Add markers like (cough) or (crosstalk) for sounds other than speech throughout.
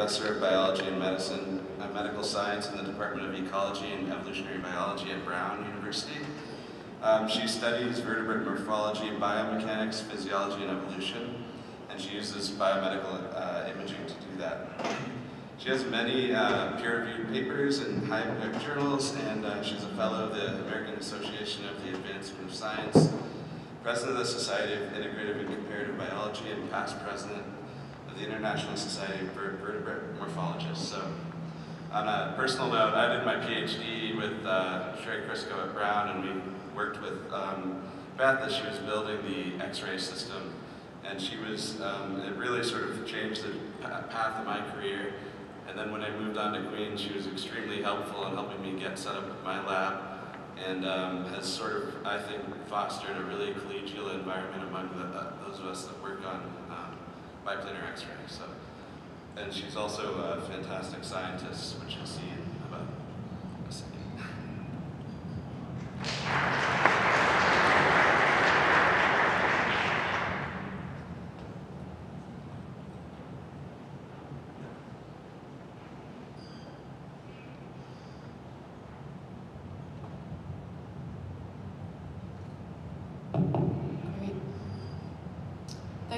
professor of biology and medicine, uh, medical science in the Department of Ecology and Evolutionary Biology at Brown University. Um, she studies vertebrate morphology, biomechanics, physiology, and evolution, and she uses biomedical uh, imaging to do that. She has many uh, peer-reviewed papers in high-impact journals, and uh, she's a fellow of the American Association of the Advancement of Science, president of the Society of Integrative and Comparative Biology, and past president the International Society of Vertebrate Morphologists. So, on a personal note, I did my PhD with uh, Sherry Crisco at Brown, and we worked with um, Beth as she was building the X-ray system, and she was, um, it really sort of changed the path of my career. And then when I moved on to Queens, she was extremely helpful in helping me get set up with my lab and um, has sort of, I think, fostered a really collegial environment among the, uh, those of us that work on biplanar X-ray. So, and she's also a fantastic scientist, which you'll see in about a second.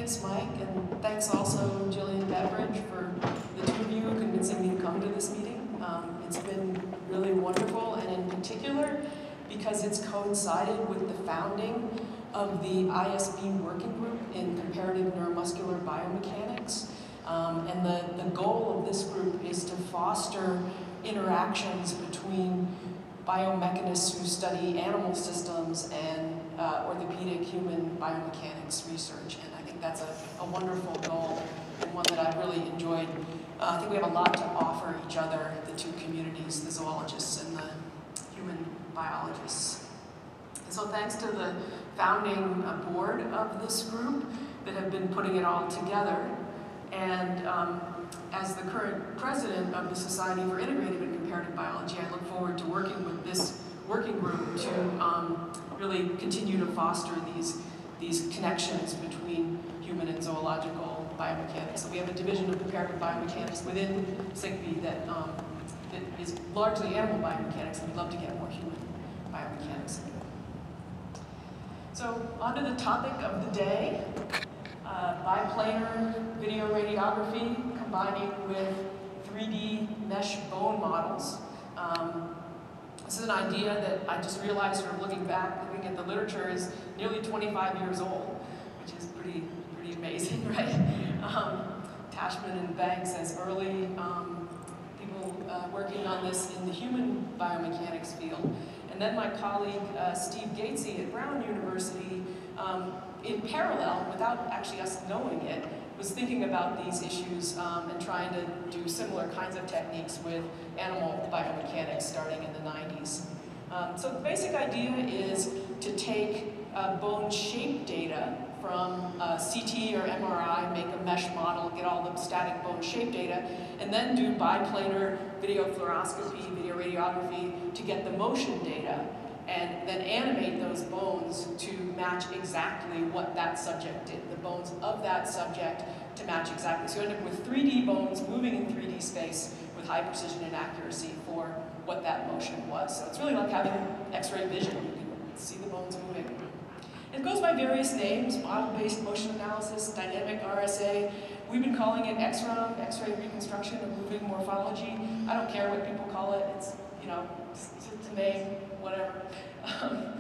Thanks, Mike, and thanks also Jillian Beveridge for the two of you convincing me to come to this meeting. Um, it's been really wonderful, and in particular, because it's coincided with the founding of the ISB working group in comparative neuromuscular biomechanics. Um, and the, the goal of this group is to foster interactions between biomechanists who study animal systems and uh, orthopedic human biomechanics research. And I think that's a, a wonderful goal and one that I've really enjoyed. Uh, I think we have a lot to offer each other, the two communities, the zoologists and the human biologists. And so thanks to the founding uh, board of this group that have been putting it all together. And um, as the current president of the Society for Integrative and Comparative Biology, I look forward to working with this working group to um, really continue to foster these, these connections between human and zoological biomechanics. So we have a division of comparative biomechanics within SICB that, um, that is largely animal biomechanics, and we'd love to get more human biomechanics. So on to the topic of the day, uh, biplanar video radiography combining with 3D mesh bone models. Um, this is an idea that I just realized sort of looking back, looking at the literature, is nearly 25 years old, which is pretty pretty amazing, (laughs) right? Um, Tashman and Banks as early um, people uh, working on this in the human biomechanics field. And then my colleague, uh, Steve Gatesy at Brown University, um, in parallel, without actually us knowing it, was thinking about these issues um, and trying to do similar kinds of techniques with animal biomechanics starting in the 90s. Um, so the basic idea is to take uh, bone shape data from uh, CT or MRI, make a mesh model, get all the static bone shape data, and then do biplanar video fluoroscopy, video radiography to get the motion data, and then animate those bones to match exactly what that subject did, the bones of that subject to match exactly. So you end up with 3D bones moving in 3D space with high precision and accuracy for what that motion was. So it's really like having x-ray vision. You can see the bones moving. It goes by various names, model-based motion analysis, dynamic RSA. We've been calling it XROMM, X-ray reconstruction of moving morphology. I don't care what people you know, to, a name, whatever. Um,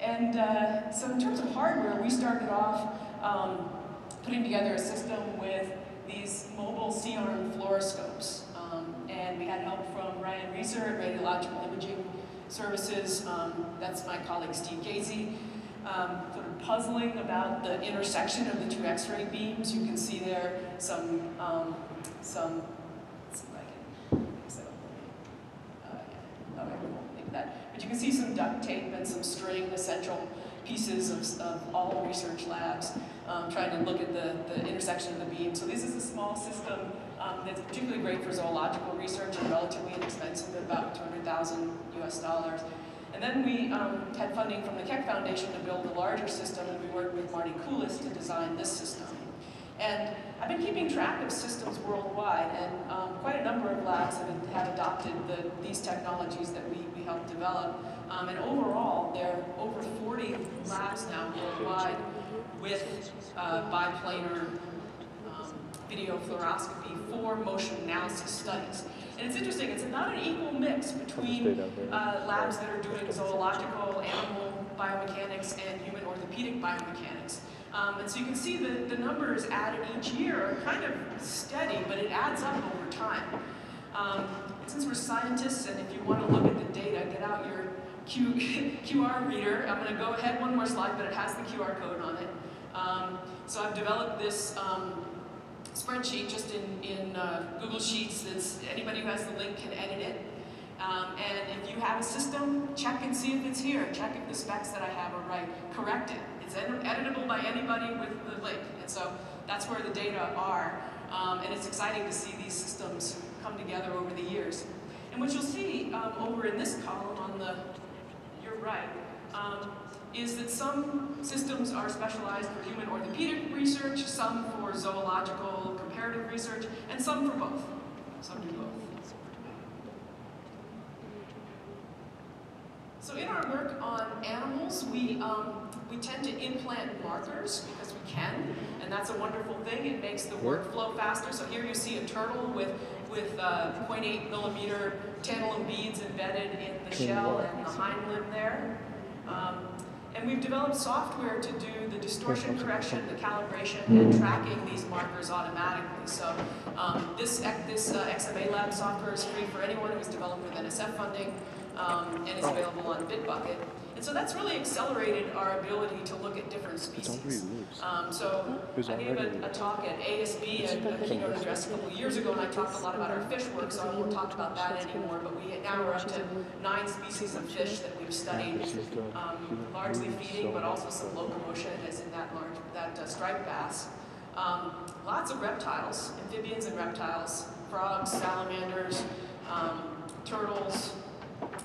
and uh, so in terms of hardware, we started off um, putting together a system with these mobile C-arm fluoroscopes. Um, and we had help from Ryan Reeser at Radiological Imaging services. Um, that's my colleague Steve Gatesy. Um, sort of puzzling about the intersection of the two X-ray beams. You can see there some, um, some, let's see if I can fix it uh, yeah. Okay, we won't make that. But you can see some duct tape and some string, essential pieces of, of all research labs, um, trying to look at the, the intersection of the beam. So this is a small system um, that's particularly great for zoological research and relatively inexpensive, about 200,000 US dollars. And then we um, had funding from the Keck Foundation to build a larger system, and we worked with Marty Koulis to design this system. And I've been keeping track of systems worldwide, and um, quite a number of labs have, have adopted the, these technologies that we, we helped develop. Um, and overall, there are over 40 labs now worldwide with uh, biplanar um, video fluoroscopy for motion analysis studies. And it's interesting, it's not an equal mix between uh, labs that are doing zoological, animal biomechanics, and human orthopedic biomechanics. Um, and so you can see the, the numbers added each year are kind of steady, but it adds up over time. Um, since we're scientists, and if you want to look at the data, get out your Q, (laughs) QR reader. I'm going to go ahead one more slide, but it has the QR code on it. Um, so I've developed this um, spreadsheet just in, in uh, Google Sheets. That's, anybody who has the link can edit it. Um, and if you have a system, check and see if it's here. Check if the specs that I have are right. Correct it. It's editable by anybody with the link. And so that's where the data are. Um, and it's exciting to see these systems come together over the years. And what you'll see um, over in this column on the, your right, um, is that some systems are specialized for human orthopedic research, some for zoological comparative research, and some for both. Some do both. So in our work on animals, we, um, we tend to implant markers because we can, and that's a wonderful thing. It makes the workflow faster. So here you see a turtle with, with uh, 0.8 millimeter tantalum beads embedded in the shell and the hind limb there. Um, and we've developed software to do the distortion correction, the calibration, and tracking these markers automatically. So um, this, this uh, XMALab software is free for anyone who's developed with NSF funding um, and is available on Bitbucket. And so that's really accelerated our ability to look at different species. Um, so I gave a, a, talk at ASB, a, a keynote address a couple years ago, and I talked a lot about our fish work, so I won't talk about that anymore, but we now we're up to nine species of fish that we've studied, um, largely feeding, but also some locomotion, as in that large, that uh, striped bass. Um, lots of reptiles, amphibians and reptiles, frogs, salamanders, um, turtles,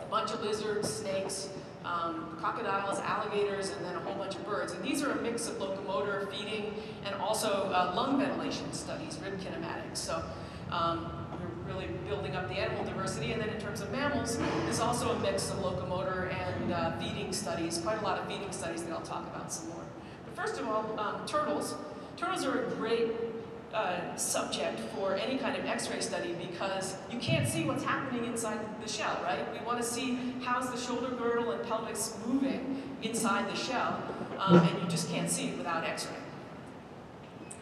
a bunch of lizards, snakes, um, crocodiles, alligators, and then a whole bunch of birds. And these are a mix of locomotor, feeding, and also uh, lung ventilation studies, rib kinematics. So um, we're really building up the animal diversity. And then in terms of mammals, there's also a mix of locomotor and uh, feeding studies, quite a lot of feeding studies that I'll talk about some more. But first of all, um, turtles. Turtles are a great subject for any kind of x-ray study because you can't see what's happening inside the shell, right? We want to see how's the shoulder girdle and pelvis moving inside the shell, um, and you just can't see it without x-ray.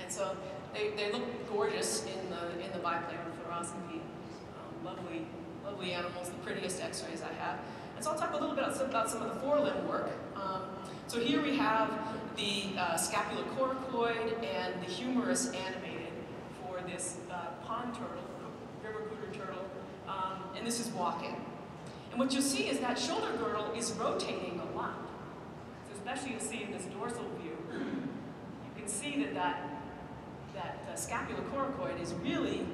And so they, they look gorgeous in the, in the biplanar fluoroscopy. Um, lovely, lovely animals, the prettiest x-rays I have. And so I'll talk a little bit about some of the forelimb work. Um, so here we have the uh, scapulocoracoid and the humerus animated this uh, pond turtle, river cooter turtle, um, and this is walking. And what you'll see is that shoulder girdle is rotating a lot. So especially you'll see in this dorsal view, you can see that that, that uh, is really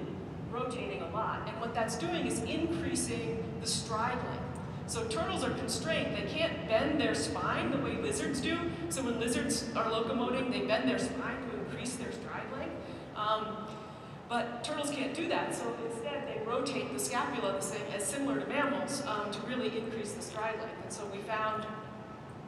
rotating a lot. And what that's doing is increasing the stride length. So turtles are constrained. They can't bend their spine the way lizards do. So when lizards are locomoting, they bend their spine to increase their stride length. Um, but turtles can't do that, so instead they rotate the scapula the same as similar to mammals um, to really increase the stride length. And so we found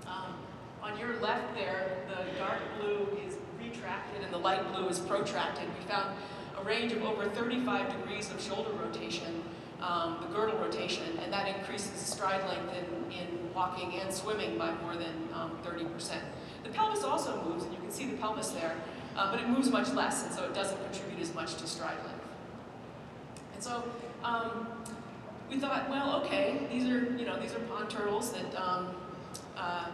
um, on your left there, the dark blue is retracted and the light blue is protracted. We found a range of over 35 degrees of shoulder rotation, um, the girdle rotation, and that increases stride length in, in walking and swimming by more than 30%. Um, the pelvis also moves, and you can see the pelvis there uh, but it moves much less, and so it doesn't contribute as much to stride length. And so um, we thought, well, okay, these are, you know, these are pond turtles that um, uh,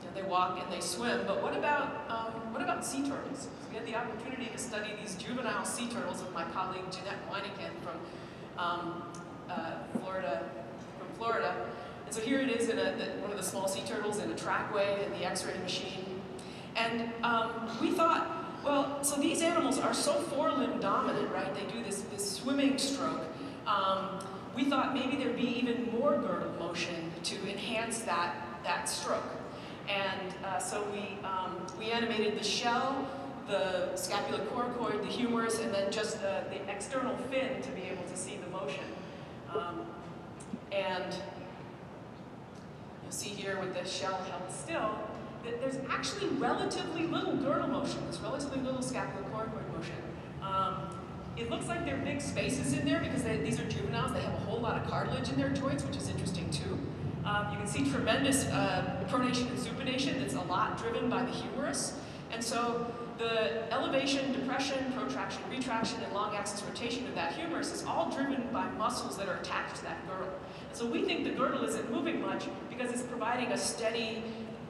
you know, they walk and they swim, but what about, um, what about sea turtles? So we had the opportunity to study these juvenile sea turtles with my colleague Jeanette Wyneken from um, uh, Florida, from Florida. And so here it is in a, the, one of the small sea turtles in a trackway in the x-ray machine. And um, we thought, well, so these animals are so forelimb dominant, right? They do this, this swimming stroke. Um, we thought maybe there'd be even more girdle motion to enhance that, that stroke. And uh, so we, um, we animated the shell, the scapulocoracoid, the humerus, and then just the, the external fin to be able to see the motion. Um, and you'll see here with the shell held still, that there's actually relatively little girdle motion, there's relatively little scapulocoracoid motion. Um, it looks like there are big spaces in there because they, these are juveniles, they have a whole lot of cartilage in their joints, which is interesting too. Um, you can see tremendous uh, pronation and supination that's a lot driven by the humerus. And so the elevation, depression, protraction, retraction, and long axis rotation of that humerus is all driven by muscles that are attached to that girdle. And so we think the girdle isn't moving much because it's providing a steady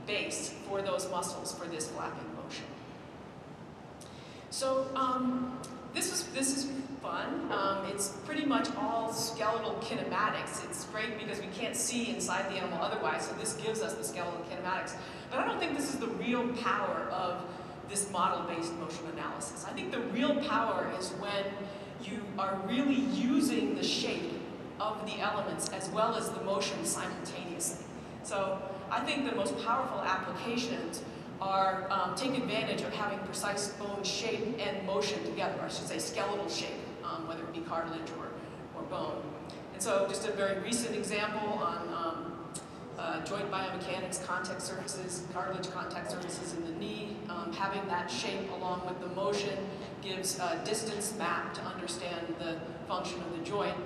base for those muscles for this flapping motion. So um, this is this is fun. Um, it's pretty much all skeletal kinematics. It's great because we can't see inside the animal otherwise, so this gives us the skeletal kinematics. But I don't think this is the real power of this model-based motion analysis. I think the real power is when you are really using the shape of the elements as well as the motion simultaneously. So I think the most powerful applications are um, take advantage of having precise bone shape and motion together, or I should say skeletal shape, um, whether it be cartilage or, or bone. And so just a very recent example on um, uh, joint biomechanics, contact surfaces, cartilage contact surfaces in the knee, um, having that shape along with the motion gives a distance map to understand the function of the joint.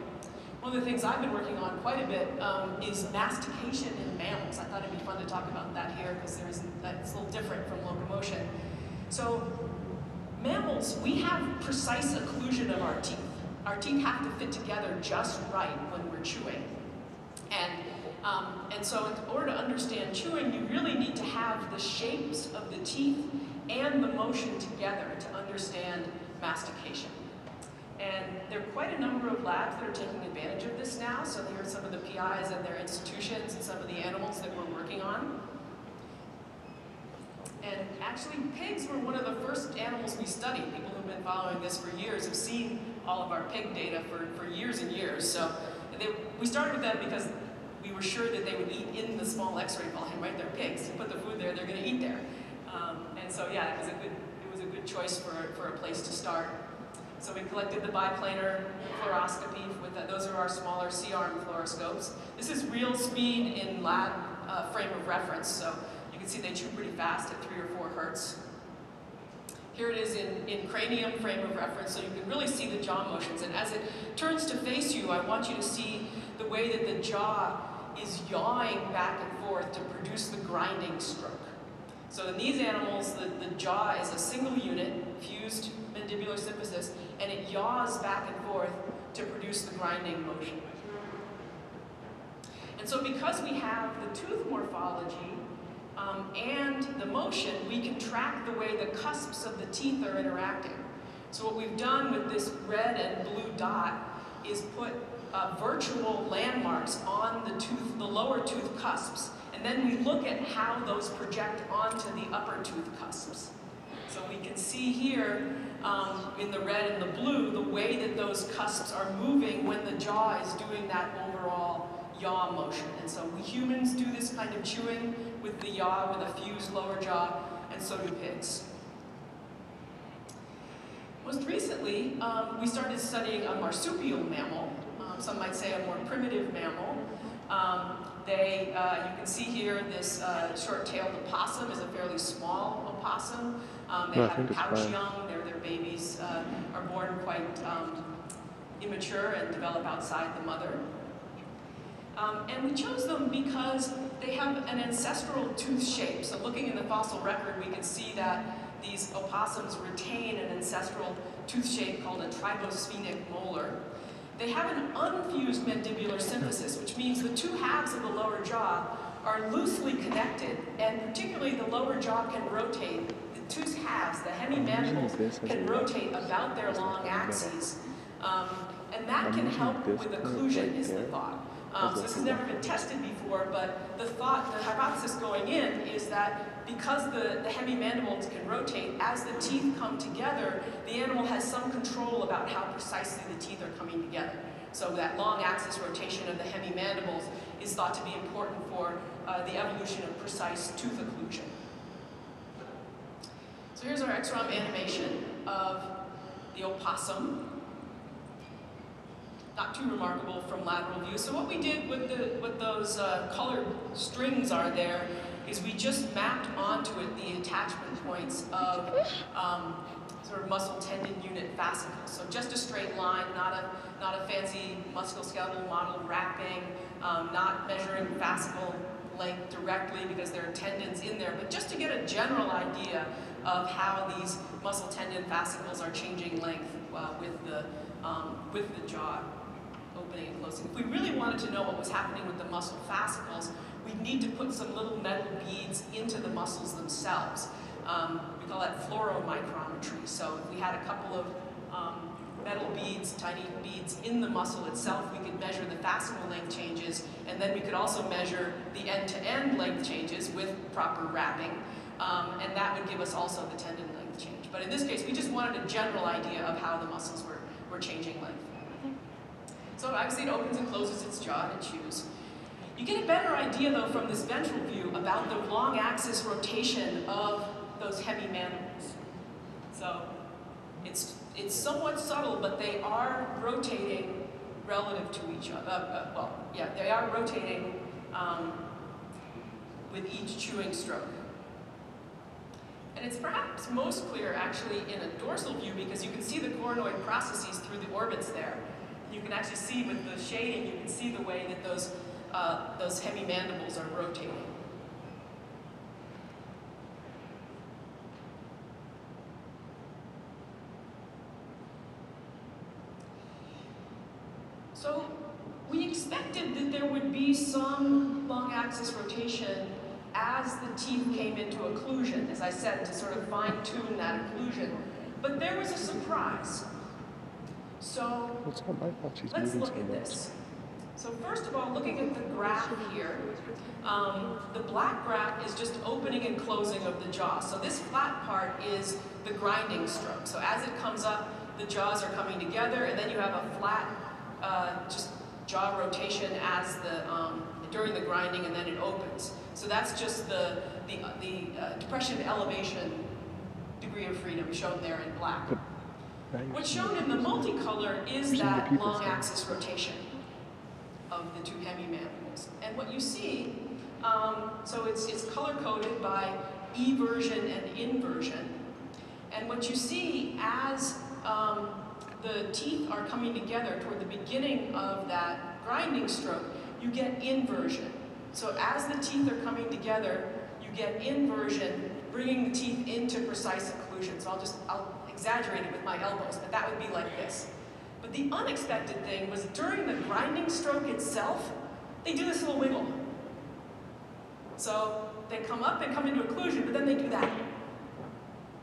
One of the things I've been working on quite a bit um, is mastication in mammals. I thought it'd be fun to talk about that here because that's a little different from locomotion. So mammals, we have precise occlusion of our teeth. Our teeth have to fit together just right when we're chewing. And, um, and so in order to understand chewing, you really need to have the shapes of the teeth and the motion together to understand mastication. And there are quite a number of labs that are taking advantage of this now. So here are some of the PIs and their institutions and some of the animals that we're working on. And actually, pigs were one of the first animals we studied. People who've been following this for years have seen all of our pig data for, for years and years. So they, we started with them because we were sure that they would eat in the small X-ray volume, right? They're pigs. You put the food there, they're going to eat there. Um, and so, yeah, it was a good, it was a good choice for, for a place to start. So we collected the biplanar fluoroscopy with the, those are our smaller C-arm fluoroscopes. This is real speed in lab uh, frame of reference, so you can see they chew pretty fast at three or four hertz. Here it is in, in cranium frame of reference, so you can really see the jaw motions. And as it turns to face you, I want you to see the way that the jaw is yawing back and forth to produce the grinding stroke. So in these animals, the, the jaw is a single unit, fused mandibular symphysis, and it yaws back and forth to produce the grinding motion. And so because we have the tooth morphology um, and the motion, we can track the way the cusps of the teeth are interacting. So what we've done with this red and blue dot is put uh, virtual landmarks on the tooth, the lower tooth cusps, and then we look at how those project onto the upper tooth cusps. So we can see here um, in the red and the blue the way that those cusps are moving when the jaw is doing that overall yaw motion. And so we humans do this kind of chewing with the yaw, with a fused lower jaw, and so do pigs. Most recently, um, we started studying a marsupial mammal, um, some might say a more primitive mammal. Um, they, uh, you can see here this uh, short-tailed opossum is a fairly small opossum. Um, they no, have pouch young, their, their babies uh, are born quite um, immature and develop outside the mother. Um, and we chose them because they have an ancestral tooth shape. So looking in the fossil record, we can see that these opossums retain an ancestral tooth shape called a tribosphenic molar. They have an unfused mandibular symphysis, which means the two halves of the lower jaw are loosely connected, and particularly the lower jaw can rotate. The two halves, the hemimandibles, can rotate about their long axes. Um, and that can help with occlusion, is the thought. Um, so this has never been tested before, but the thought, the hypothesis going in is that because the, the hemimandibles can rotate, as the teeth come together, the animal has some control about how precisely the teeth are coming together. So that long axis rotation of the hemi mandibles is thought to be important for uh, the evolution of precise tooth occlusion. So here's our XROMM animation of the opossum. Not too remarkable from lateral view. So what we did with, the, with those uh, colored strings are there is we just mapped onto it the attachment points of um, sort of muscle tendon unit fascicles. So just a straight line, not a, not a fancy musculoskeletal model wrapping, um, not measuring fascicle length directly because there are tendons in there, but just to get a general idea of how these muscle tendon fascicles are changing length uh, with, the, um, with the jaw opening and closing. If we really wanted to know what was happening with the muscle fascicles, we'd need to put some little metal beads into the muscles themselves. Um, we call that fluoromicrometry. So if we had a couple of um, metal beads, tiny beads in the muscle itself, we could measure the fascicle length changes, and then we could also measure the end-to-end -end length changes with proper wrapping, um, and that would give us also the tendon length change. But in this case, we just wanted a general idea of how the muscles were, were changing length. So obviously it opens and closes its jaw and it chews. You get a better idea though from this ventral view about the long axis rotation of those hemimandibles. So it's, it's somewhat subtle, but they are rotating relative to each other. Uh, uh, well, yeah, they are rotating um, with each chewing stroke. And it's perhaps most clear actually in a dorsal view because you can see the coronoid processes through the orbits there. You can actually see with the shading, you can see the way that those, uh, those hemimandibles are rotating. So we expected that there would be some long axis rotation as the teeth came into occlusion, as I said, to sort of fine tune that occlusion. But there was a surprise. So let's look at this. So first of all, looking at the graph here, um, the black graph is just opening and closing of the jaw. So this flat part is the grinding stroke. So as it comes up, the jaws are coming together, and then you have a flat uh, just jaw rotation as the um, during the grinding, and then it opens. So that's just the the, the uh, depression elevation degree of freedom shown there in black. What's shown in the multicolor is that long axis rotation of the two hemimandibles. And what you see, um, so it's, it's color-coded by eversion and inversion. And what you see as um, the teeth are coming together toward the beginning of that grinding stroke, you get inversion. So as the teeth are coming together, you get inversion, bringing the teeth into precise occlusion. So I'll just, I'll exaggerate it with my elbows, but that would be like this. But the unexpected thing was during the grinding stroke itself, they do this little wiggle. So they come up and come into occlusion, but then they do that.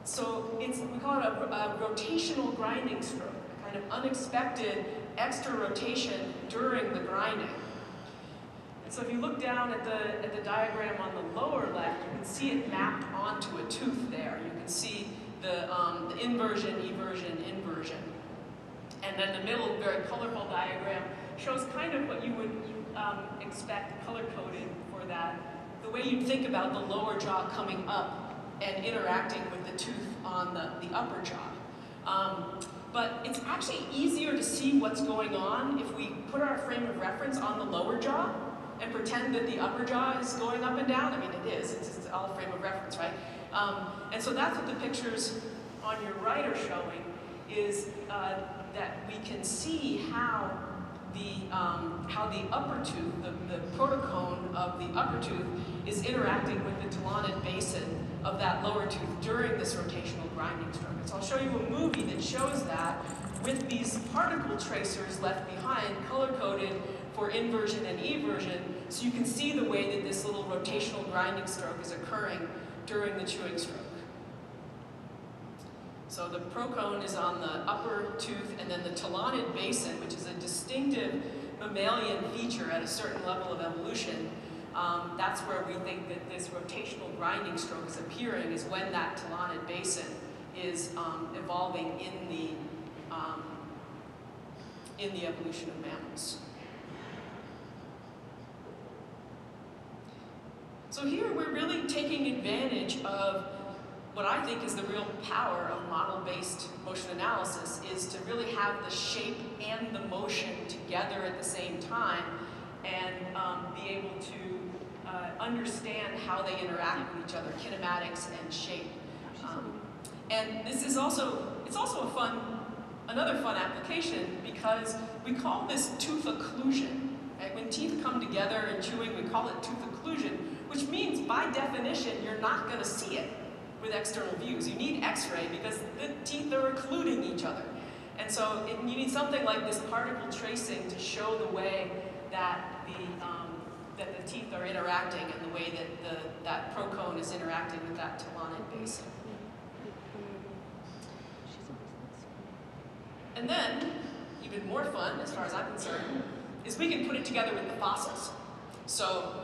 So it's, we call it a, a rotational grinding stroke, a kind of unexpected extra rotation during the grinding. And so if you look down at the, at the diagram on the lower left, you can see it mapped onto a tooth there. You can see the, um, the inversion, eversion, inversion. And then the middle, very colorful diagram shows kind of what you would um, expect color-coded for that. The way you'd think about the lower jaw coming up and interacting with the tooth on the, the upper jaw. Um, but it's actually easier to see what's going on if we put our frame of reference on the lower jaw and pretend that the upper jaw is going up and down. I mean, it is. It's, it's all frame of reference, right? Um, and so that's what the pictures on your right are showing, is uh, that we can see how the, um, how the upper tooth, the, the protocone of the upper tooth is interacting with the talonid basin of that lower tooth during this rotational grinding stroke. So I'll show you a movie that shows that with these particle tracers left behind, color-coded for inversion and eversion, so you can see the way that this little rotational grinding stroke is occurring during the chewing stroke. So the protocone is on the upper tooth, and then the talonid basin, which is a distinctive mammalian feature at a certain level of evolution, um, that's where we think that this rotational grinding stroke is appearing, is when that talonid basin is um, evolving in the, um, in the evolution of mammals. So here we're really taking advantage of what I think is the real power of model-based motion analysis is to really have the shape and the motion together at the same time and um, be able to uh, understand how they interact with each other, kinematics and shape. Um, and this is also, it's also a fun, another fun application because we call this tooth occlusion. Right? When teeth come together in chewing, we call it tooth occlusion, which means by definition, you're not gonna see it with external views. You need x-ray because the teeth are occluding each other. And so it, you need something like this particle tracing to show the way that the, um, that the teeth are interacting and the way that the, that protocone is interacting with that talonid basin. And then, even more fun, as far as I'm concerned, is we can put it together with the fossils. So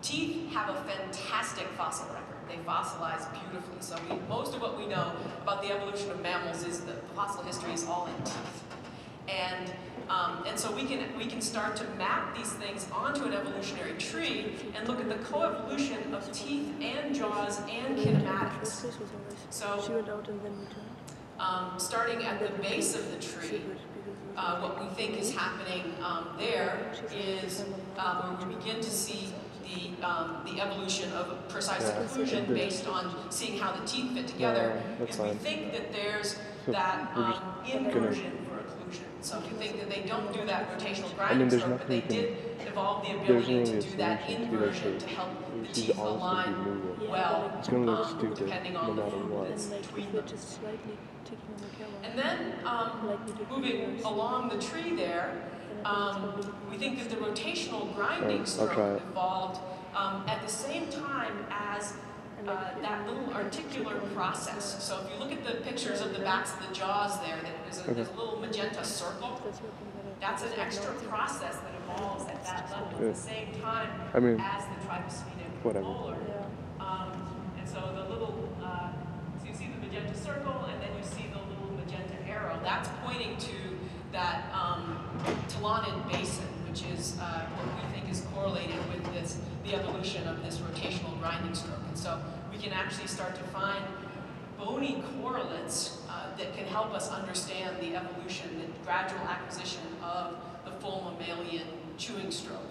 teeth have a fantastic fossil record. They fossilize beautifully. So we, most of what we know about the evolution of mammals is the fossil history is all in teeth. And, um, and so we can, we can start to map these things onto an evolutionary tree and look at the coevolution of teeth and jaws and kinematics. So um, starting at the base of the tree, uh, what we think is happening um, there is um, we begin to see the, um, the evolution of precise Yeah. occlusion based on seeing how the teeth fit together. Yeah, that's If we fine. think that there's So that um, inversion for occlusion. So if you think that they don't do that rotational I grinding mean, stroke, but they nothing did evolve the ability only to do that solution to inversion to help the She's teeth always gonna be align well, It's gonna look um, stupid, depending no on the matter what. And like between if them. just slightly ticking on the camera. And then, um, like moving along the tree there, then I think it's um, we think that the rotational grinding I'll stroke evolved um, at the same time as uh, that little articular process. So if you look at the pictures of the backs of the jaws there, that there's a, there's a little magenta circle. That's working better. That's an extra process that evolves at that level at the same time I mean, as the tribosphenic whatever. molar. Um, and so the little, uh, so you see the magenta circle, and then you see the little magenta arrow. That's pointing to that um, basin, which is uh, what we think is correlated with this, the evolution of this rotational grinding stroke. And so we can actually start to find bony correlates uh, that can help us understand the evolution, the gradual acquisition of the full mammalian chewing stroke.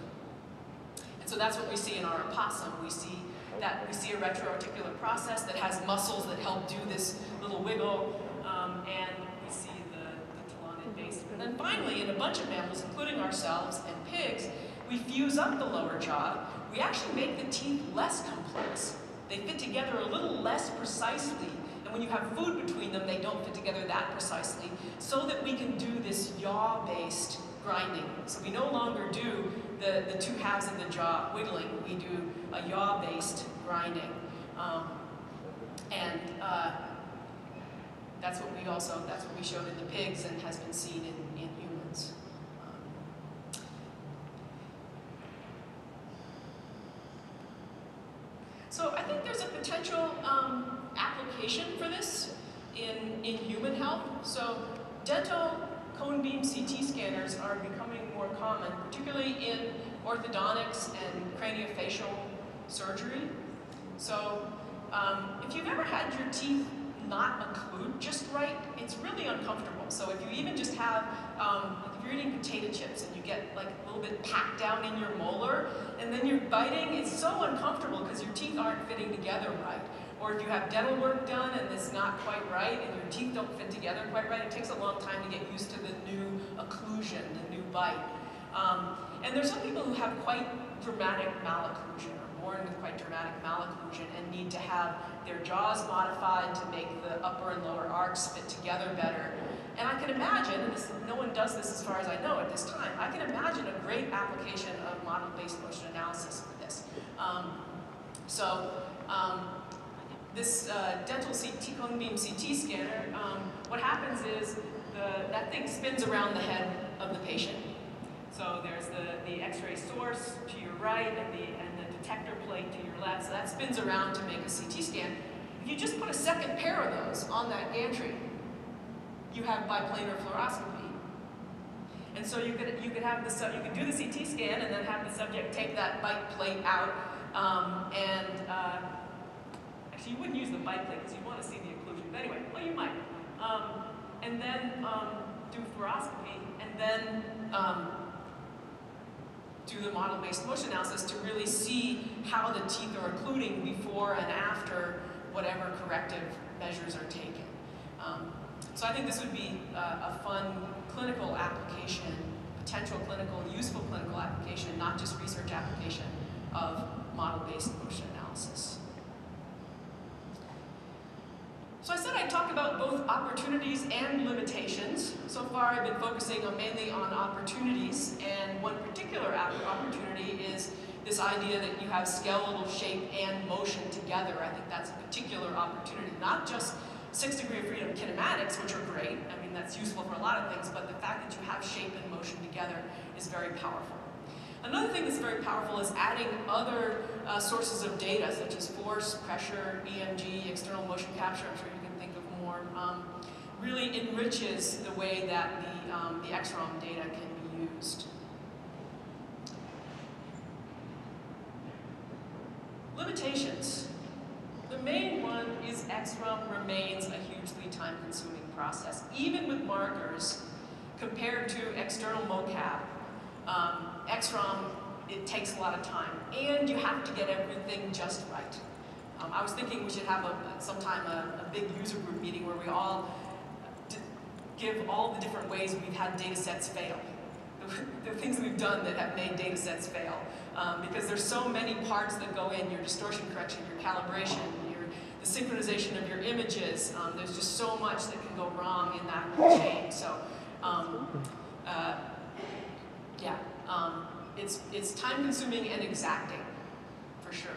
And so that's what we see in our opossum. We see that we see a retroarticular process that has muscles that help do this little wiggle, um, and we see the, the And then finally, in a bunch of mammals, including ourselves and pigs, we fuse up the lower jaw. We actually make the teeth less complex. They fit together a little less precisely, and when you have food between them, they don't fit together that precisely, so that we can do this yaw-based grinding. So we no longer do the, the two halves of the jaw wiggling, we do a yaw-based grinding. Um, and uh, that's what we also, that's what we showed in the pigs and has been seen in, in humans. Um, So I think there's a potential um, application for this in, in human health. So dental cone beam CT scanners are becoming more common, particularly in orthodontics and craniofacial surgery. So um, if you've ever had your teeth not occlude just right, it's really uncomfortable. So if you even just have, um, if you're eating potato chips and you get like a little bit packed down in your molar, and then you're biting, it's so uncomfortable because your teeth aren't fitting together right. Or if you have dental work done and it's not quite right and your teeth don't fit together quite right, it takes a long time to get used to the new occlusion, the new bite. Um, and there's some people who have quite dramatic malocclusion born with quite dramatic malocclusion and need to have their jaws modified to make the upper and lower arcs fit together better. And I can imagine, and this, no one does this as far as I know at this time, I can imagine a great application of model-based motion analysis for this. Um, so um, this uh, dental CT, cone beam CT scanner, um, what happens is the, that thing spins around the head of the patient. So there's the, the x-ray source to your right and the, and detector plate to your left. So that spins around to make a CT scan. If you just put a second pair of those on that gantry, you have biplanar fluoroscopy. And so you could, you could have the, you could do the CT scan and then have the subject take that bite plate out um, and uh, So you wouldn't use the bite plate because you want to see the occlusion. But anyway, well, you might. Um, and then um, do fluoroscopy, and then um, do the model-based motion analysis to really see how the teeth are occluding before and after whatever corrective measures are taken. Um, so I think this would be a, a fun clinical application, potential clinical, useful clinical application, not just research application of model-based motion analysis. So I said I'd talk about both opportunities and limitations. So far I've been focusing on mainly on opportunities, and one particular opportunity is this idea that you have skeletal shape and motion together. I think that's a particular opportunity, not just six degree of freedom kinematics, which are great. I mean, that's useful for a lot of things, but the fact that you have shape and motion together is very powerful. Another thing that's very powerful is adding other uh, sources of data, such as force, pressure, EMG, external motion capture, I'm sure you can think of more, um, really enriches the way that the, um, the XROMM data can be used. Limitations. The main one is XROMM remains a hugely time-consuming process. Even with markers, compared to external mocap, um, XROMM, it takes a lot of time. And you have to get everything just right. Um, I was thinking we should have a, sometime a, a big user group meeting where we all give all the different ways we've had data sets fail. (laughs) The, things we've done that have made data sets fail. Um, because there's so many parts that go in, your distortion correction, your calibration, your, the synchronization of your images. Um, there's just so much that can go wrong in that chain. So, um, uh, yeah, um, it's, it's time consuming and exacting, for sure.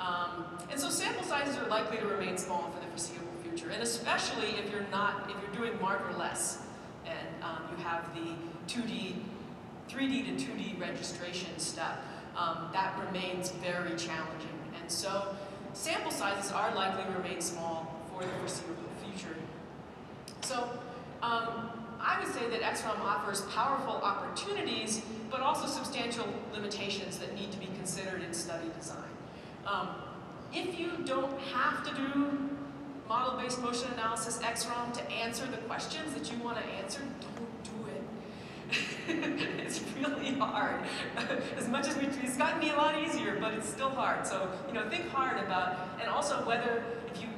Um, and so sample sizes are likely to remain small for the foreseeable future, and especially if you're not, if you're doing markerless, and um, you have the 2D, 3D to 2D registration step, um, that remains very challenging. And so sample sizes are likely to remain small for the foreseeable future. So um, I would say that XROMM offers powerful opportunities, but also substantial limitations that need to be considered in study design. Um, if you don't have to do model-based motion analysis XROMM to answer the questions that you want to answer, don't do it. (laughs) it's really hard. (laughs) As much as we, it's gotten me a lot easier, but it's still hard. So, you know, think hard about, and also whether, if you,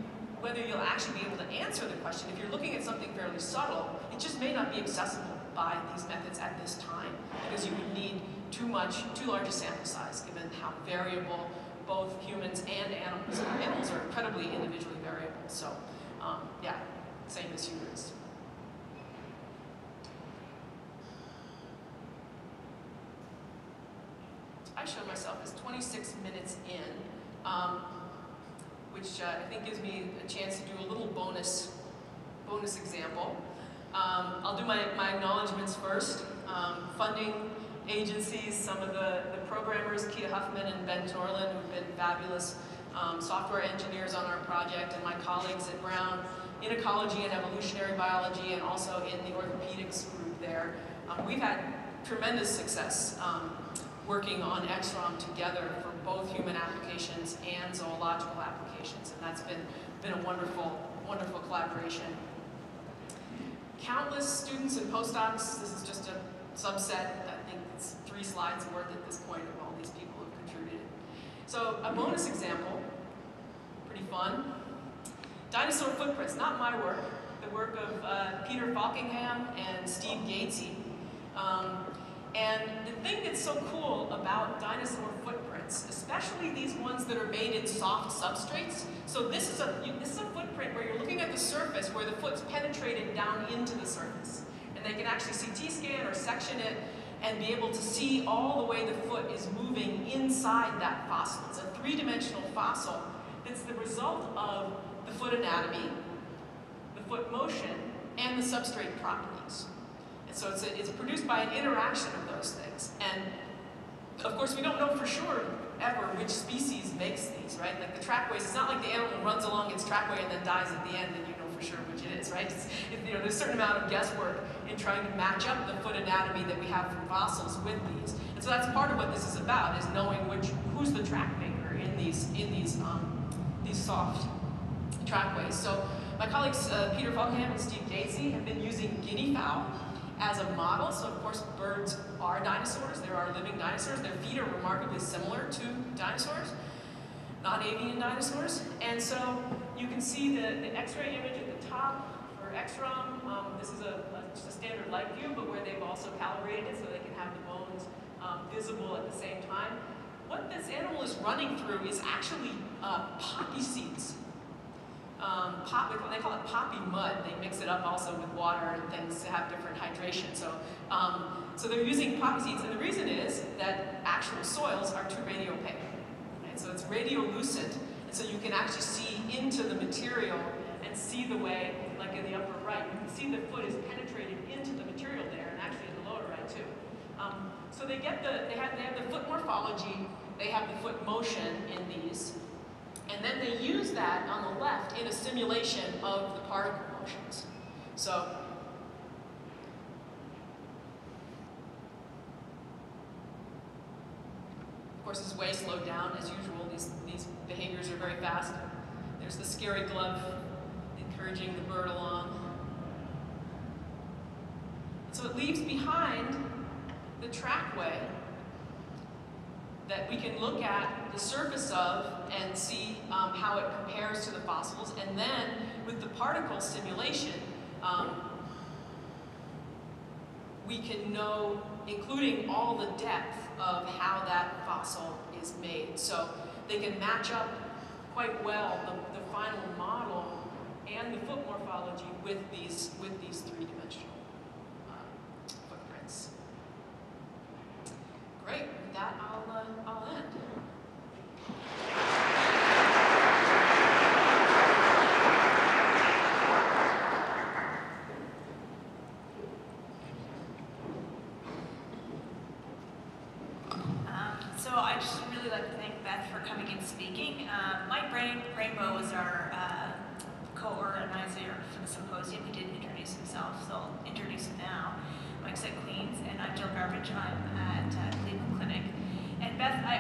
whether you'll actually be able to answer the question. If you're looking at something fairly subtle, it just may not be accessible by these methods at this time, because you would need too much, too large a sample size, given how variable both humans and animals are. Animals are incredibly individually variable, so um, yeah, same as humans. I show myself as 26 minutes in, um, which uh, I think gives me a chance to do a little bonus, bonus example. Um, I'll do my, my acknowledgements first. Um, funding agencies, some of the, the programmers, Kia Huffman and Ben Knörlein, who've been fabulous um, software engineers on our project, and my colleagues at Brown in ecology and evolutionary biology, and also in the orthopedics group there. Um, we've had tremendous success um, working on XROMM together for both human applications and zoological applications, and that's been, been a wonderful, wonderful collaboration. Countless students and postdocs, this is just a subset, I think it's three slides worth at this point of all these people who've contributed. So a bonus example, pretty fun. Dinosaur footprints, not my work, the work of uh, Peter Falkingham and Steve Gatesy. Um, and the thing that's so cool about dinosaur footprints, especially these ones that are made in soft substrates, so this is a, this is a footprint where you're looking at the surface where the foot's penetrated down into the surface. And they can actually CT scan or section it and be able to see all the way the foot is moving inside that fossil. It's a three-dimensional fossil that's the result of the foot anatomy, the foot motion, and the substrate properties. And so it's, a, it's produced by an interaction of those things. And of course, we don't know for sure ever which species makes these, right? Like the trackways, it's not like the animal runs along its trackway and then dies at the end and you know for sure which it is, right? It's, it, you know, there's a certain amount of guesswork in trying to match up the foot anatomy that we have from fossils with these. And so that's part of what this is about, is knowing which, who's the track maker in these, in these, um, these soft trackways. So my colleagues uh, Peter Falkingham and Steve Gatesy have been using guinea fowl as a model. So of course birds are dinosaurs. There are living dinosaurs. Their feet are remarkably similar to dinosaurs, non-avian dinosaurs. And so you can see the, the X-ray image at the top for XROMM. Um, this is a, a, just a standard light view, but where they've also calibrated it so they can have the bones um, visible at the same time. What this animal is running through is actually uh, poppy seeds. Um, pop, they call it poppy mud. They mix it up also with water and things to have different hydration. So, um, so they're using poppy seeds, and the reason is that actual soils are too radiopaque. Right? So it's radiolucent, and so you can actually see into the material and see the way, like in the upper right, you can see the foot is penetrated into the material there, and actually in the lower right too. Um, so they get the, they have, they have the foot morphology, they have the foot motion in these, and then they use that on the left in a simulation of the particle motions. So, of course, it's way slowed down as usual. These, these behaviors are very fast. There's the scary glove encouraging the bird along. So it leaves behind the trackway that we can look at the surface of and see um, how it compares to the fossils. And then with the particle simulation, um, we can know, including all the depth of how that fossil is made. So they can match up quite well the, the final model and the foot morphology with these, with these three-dimensional uh, footprints. Great, with that I'll, uh, I'll end. Um, so I just really like to thank Beth for coming and speaking. Um, Mike Rain- Rainbow was our uh, co-organizer for the symposium. He didn't introduce himself, so I'll introduce him now. Mike's at Queens, and I'm Jill Garbage. I'm at uh, Cleveland Clinic. And Beth, I,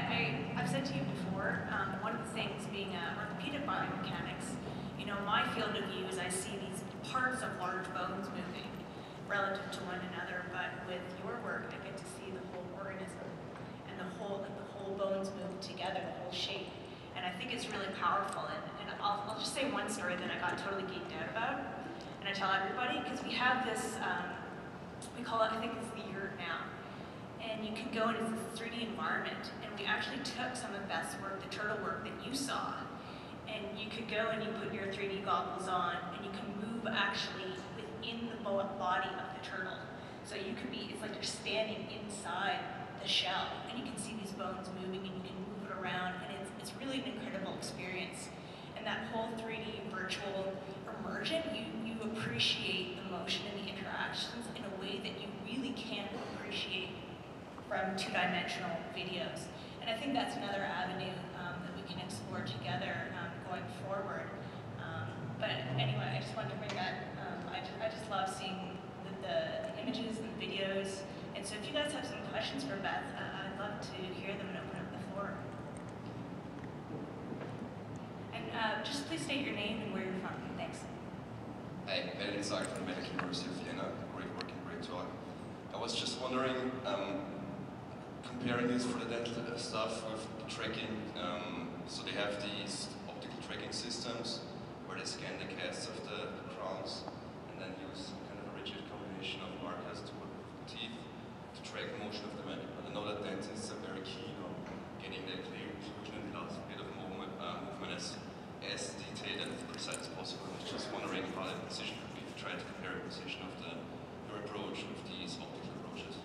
I, I've said to you before, um, one of the things being a biomechanics, you know, my field of view is I see these parts of large bones moving relative to one another, but with your work, I get to see the whole organism and the whole, like the whole bones move together, the whole shape. And I think it's really powerful. And, and I'll, I'll just say one story that I got totally geeked out about, and I tell everybody, because we have this, um, we call it, I think it's the yurt now. And you can go into this 3D environment, and we actually took some of Beth's work, the turtle work that you saw, and you could go and you put your 3D goggles on, and you can move actually within the body of the turtle. So you could be, it's like you're standing inside the shell, and you can see these bones moving, and you can move it around, and it's, it's really an incredible experience. And that whole 3D virtual immersion, you, you appreciate the motion and the interactions in a way that you really can't appreciate from two-dimensional videos. And I think that's another avenue um, that we can explore together going forward. Um, but anyway, I just wanted to bring that. Um, I, just, I just love seeing the, the, images and videos. And so if you guys have some questions for Beth, uh, I'd love to hear them and open up the floor. And uh, just please state your name and where you're from. Thanks. Hey, Melvin Sarg from the Medical University of Vienna. Great work and great talk. I was just wondering, um, comparing this for the dental stuff with the tracking, um, so they have these tracking systems where they scan the casts of the crowns and then use kind of a rigid combination of markers to put with the teeth to track the motion of the mandible. I know that dentists are very keen on getting the clear occlusion and the last bit of movement, uh, movement as, as detailed and precise as possible. I was just wondering how that position could be if you to compare the position of the, your approach with these optical approaches.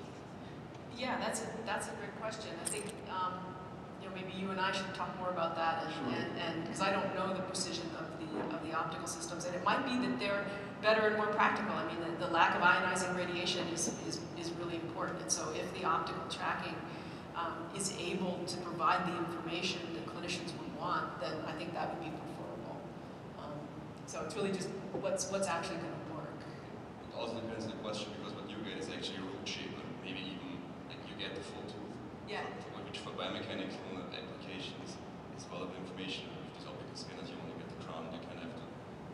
Yeah, that's a, that's a great question. I think, um, you know, maybe you and I should talk more about that and, Sure. and, and, because I don't know the precision of the, of the optical systems. And it might be that they're better and more practical. I mean, the, the lack of ionizing radiation is, is, is really important. And so if the optical tracking um, is able to provide the information that clinicians would want, then I think that would be preferable. Um, so it's really just what's, what's actually going to work. It also depends on the question because what you get is actually a root shape and maybe even like you get the full tooth. Yeah. For, which for biomechanical information with these optical scanners you want to get the crown, you kind of have to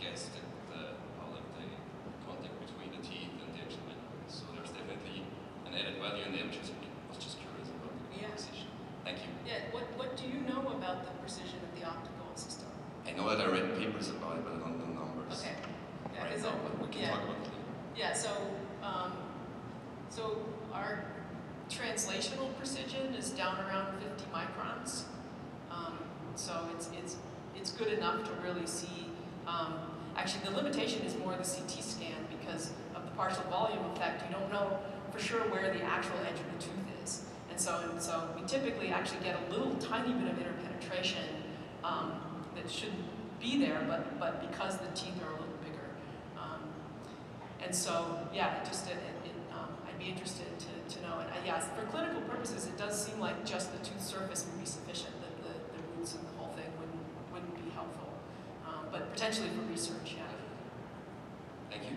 guess that the, how like the contact between the teeth and the actual mandibles. So there's definitely an added value, in I'm I was just curious about the yeah. precision. Thank you. Yeah. What What do you know about the precision of the optical system? I know that I read papers about it, but I don't know numbers. Okay. Yeah, right now, it, we can yeah. talk about it later. Yeah. So. Um, so our translational precision is down around 50 microns. Um, so it's, it's, it's good enough to really see, um, actually the limitation is more the CT scan because of the partial volume effect. You don't know for sure where the actual edge of the tooth is. And so, and so we typically actually get a little tiny bit of interpenetration um, that shouldn't be there, but, but because the teeth are a little bigger. Um, and so, yeah, just, it, it, um, I'd be interested to, to know. And uh, yes, for clinical purposes, it does seem like just the tooth surface would be sufficient. The, the, the roots and the whole thing wouldn't, wouldn't be helpful. Um, but potentially for research, yeah. Thank you.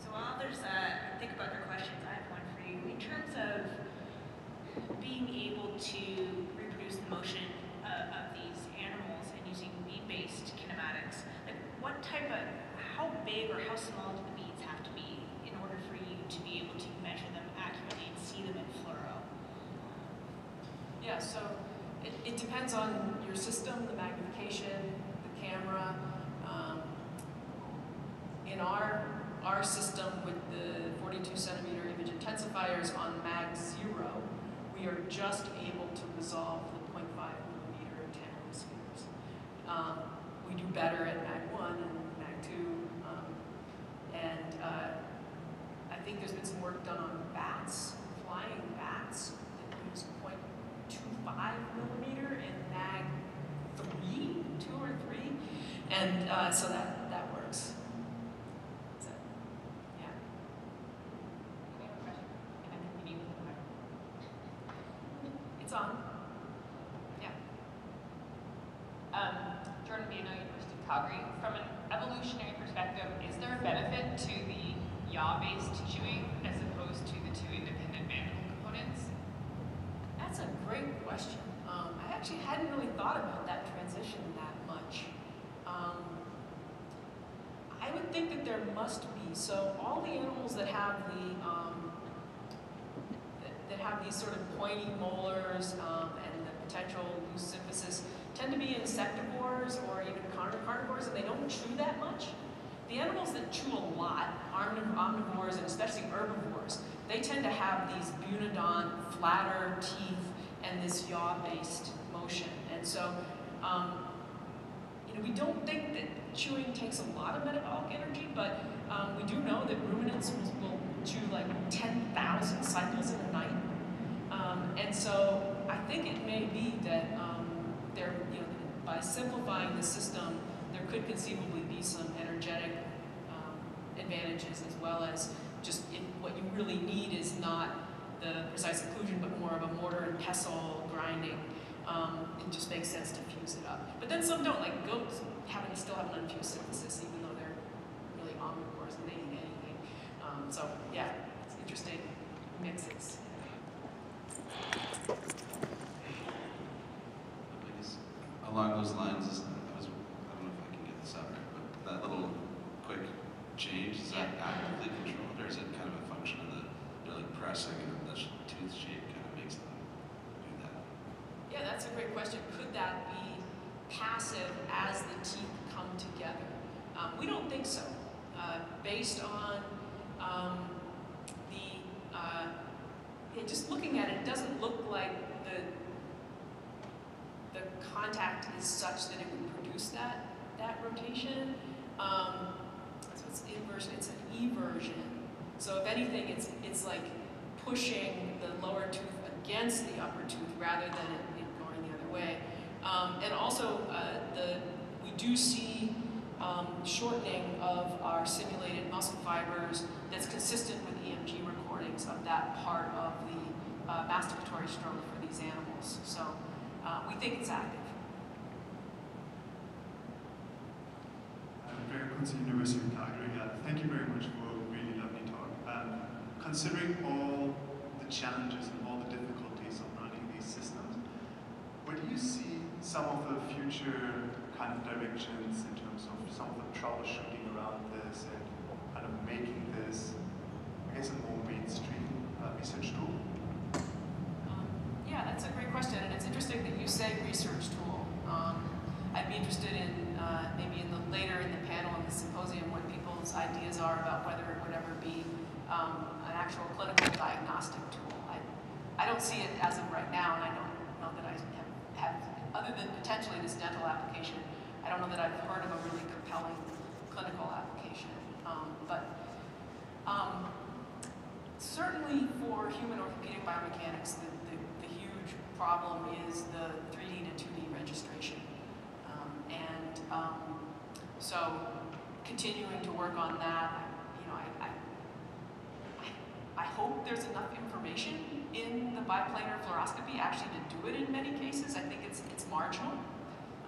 So while others uh, think about their questions, I have one for you. In terms of being able to reproduce the motion uh, of these animals and using bead-based kinematics, like what type of, how big or how small do the beads have to be in order for you to be able to measure them accurately and see them in fluoro? Yeah, so it, it depends on your system, the magnification, the camera. Um, in our, our system with the 42 centimeter image intensifiers on mag zero, we are just able to resolve the 0.5 millimeter tantalum spheres. Um, we do better at mag one and mag two, um, and uh, I think there's been some work done on bats, flying bats that use 0.25 millimeter in mag three, two or three, and uh, so that that works. So, yeah. Any other question? And then you need the mic. It's on. Yeah. Um, Jordan Viano, University of Calgary. From an evolutionary perspective, is there a benefit to the yaw-based chewing as opposed to the two independent mandible components? That's a great question. Um, I actually hadn't really thought about that transition that much. Um, I would think that there must be. So all the animals that have the um, that, that have these sort of pointy molars um, and the potential loose symphysis tend to be insectivores or even carnivores, and they don't chew that much. The animals that chew a lot, omnivores and especially herbivores, they tend to have these bunodont, flatter teeth and this yaw-based motion. And so, um, you know, we don't think that chewing takes a lot of metabolic energy, but um, we do know that ruminants will, will chew like 10,000 cycles in a night. Um, and so I think it may be that um, there, you know, by simplifying the system, there could conceivably be some energetic um, advantages as well as just what you really need is not the precise occlusion, but more of a mortar and pestle grinding. Um, it just makes sense to fuse it up. But then some don't, like goats having still have an unfused symphysis, even though they're really omnivores and they eat anything. Um, so yeah, it's interesting mixes. I guess along those lines, is, was, I don't know if I can get this out right, but that little quick change, is that actively controlled, or is it kind of a function of the, pressing and the tooth shape kind of makes them do that? Yeah, that's a great question. Could that be passive as the teeth come together? Um, we don't think so. Uh, based on um, the, uh, just looking at it, it doesn't look like the contact is such that it would produce that that rotation. Um, so it's inversion. It's an eversion. So if anything, it's it's like pushing the lower tooth against the upper tooth rather than it, it going the other way. Um, and also, uh, the we do see um, shortening of our simulated muscle fibers that's consistent with EMG recordings of that part of the uh, masticatory stroke for these animals. So uh, we think it's active. Quincy, University of Calgary. Yeah, thank you very much for a really lovely talk. Um, considering all the challenges and all the difficulties of running these systems, where do you see some of the future kind of directions in terms of some of the troubleshooting around this and kind of making this, I guess, a more mainstream uh, research tool? Yeah, that's a great question, and it's interesting that you say research tool. Um, I'd be interested in uh, maybe in the later in the panel in the symposium what people's ideas are about whether it would ever be um, an actual clinical diagnostic tool. I, I don't see it as of right now, and I don't know that I have, have other than potentially this dental application, I don't know that I've heard of a really compelling clinical application. Um, but um, certainly for human orthopedic biomechanics, the problem is the 3D to 2D registration. Um, and um, so continuing to work on that, you know, I, I, I, hope there's enough information in the biplanar fluoroscopy actually to do it in many cases. I think it's, it's marginal.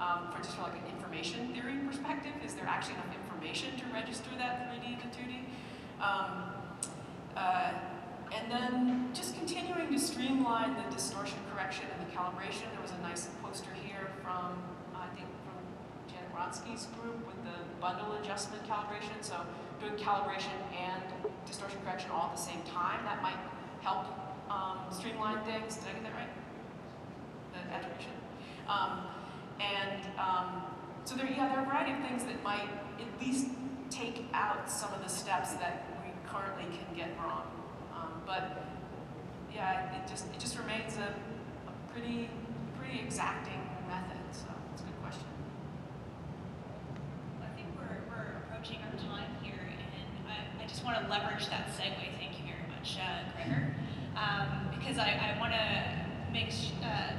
Um, for just from like an information theory perspective, is there actually enough information to register that 3D to 2D? Um, uh, and then just continuing to streamline the distortion correction and the calibration. There was a nice poster here from, I think, from Janet Ronsky's group with the bundle adjustment calibration. So doing calibration and distortion correction all at the same time, that might help um, streamline things. Did I get that right? The attribution. Um, and um, so there, yeah, there are a variety of things that might at least take out some of the steps that we currently can get wrong. But yeah, it just it just remains a, a pretty pretty exacting method. So it's a good question. I think we're, we're approaching our time here, and I, I just want to leverage that segue. Thank you very much, uh, Gregor, um, because I, I want to make uh,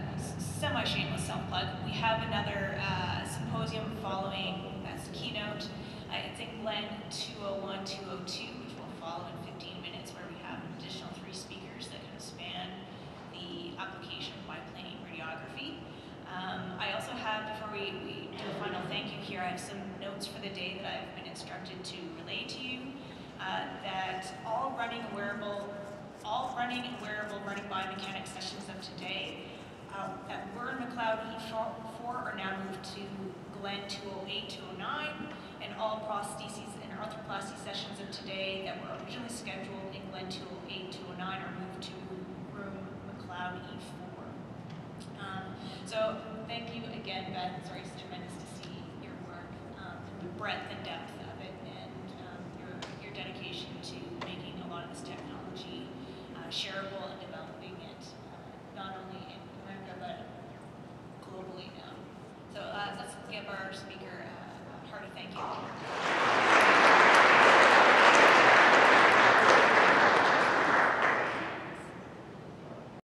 semi-shameless self-plug. We have another uh, symposium following that's keynote. I think Glen 201, 202, which will follow in 15 minutes, where we have an additional three speakers that kind of span the application of biplane radiography. Um, I also have, before we, we do a final thank you here, I have some notes for the day that I've been instructed to relay to you. Uh, that all running wearable, all running and wearable running biomechanics sessions of today uh, that were in Macleod E4 are now moved to Glen 208, 209, and all prostheses and arthroplasty sessions of today that were originally scheduled in Glen 208, 209 are moved to room Macleod E4. Um, so thank you again, Beth. It's always tremendous to see your work, um, and the breadth and depth of it, and um, your, your dedication to making a lot of this technology uh, shareable and developing it, uh, not only in America, but globally now. So uh, let's give our speaker uh, a hearty thank you.